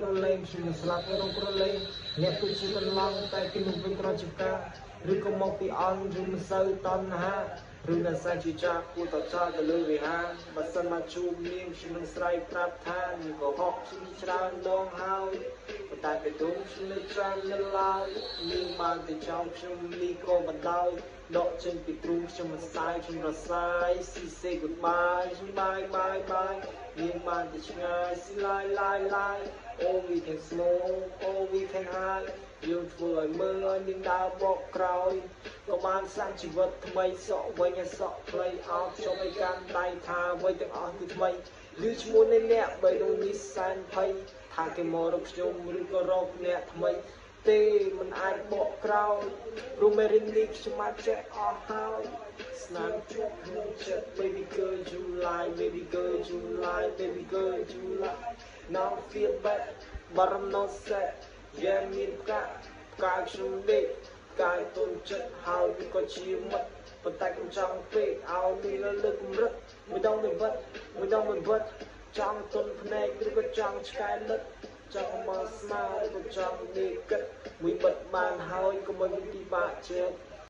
ក្រឡេងខ្ញុំស្លាប់ក្នុងក្រឡេងអ្នកគឺជាកន្លងតែគេនឹងវិញក្រជាការឬក៏មកពីអន់ឬមិនសូវតណ្ហា ឬនៅសាជាចាគួរតចោលទៅលើវិហារបើសិនមកជួបនាងខ្ញុំនឹងស្រែកប្រាប់ថានឹងក៏ហកខ្ញុំច្រើនដងហើយប៉ុន្តែពេលទុំខ្ញុំនៅច្រើននៅឡើយនាងបានទៅចោលខ្ញុំនេះក៏បណ្ដោយដកចេញពីទ្រូងខ្ញុំមិនសាយខ្ញុំរសាយស៊ីសេ goodbye ខ្ញុំបាយបាយបាយនាងបានទៅឆ្ងាយស៊ីឡាយឡាយឡាយ Oh we can smoke Oh we can hide យើងធ្វើឲ្យមើលឲ្យនាងដើរបកក្រោយ ក៏បានសាច់ជីវិតថ្មីសក់វិញឲ្យសក់ផ្លៃអោបខ្ញុំឲ្យកាន់ដៃថាអ្វីទាំងអស់គឺថ្មីឬឈ្មោះនៃអ្នកបីនោះនេះសែនភ័យថាគេមករកខ្ញុំឬក៏រកអ្នកថ្មីទេមិនអាចបកក្រោយព្រោះមេរិននេះខ្ញុំអាចចេះអស់ហើយស្នាមជួបក្នុងចិត្ត baby girl you lie baby girl you lie baby girl you lie now feel bad but I'm not sad យ៉ាងមានផ្កាផ្កាខ្ញុំដេកផ្កាយទុនចិត្តហើយវាក៏ជាមិត្តប៉ុន្តែខ្ញុំចង់ពេកឲ្យមានលើកកម្រិតមួយដងមួយវិតមួយដងមួយវិតចង់ទុនភ្នែកឬក៏ចង់ឆ្កែលឹកចង់មកស្មារតីក៏ចង់ដេកគិតមួយបិទបានហើយក៏មិនពិបាកចិត្ត